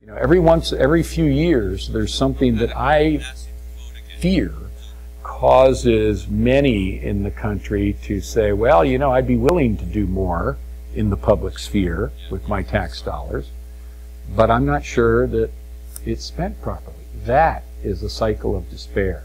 You know, every once, every few years, there's something that I fear causes many in the country to say, well, you know, I'd be willing to do more in the public sphere with my tax dollars, but I'm not sure that it's spent properly. That is a cycle of despair.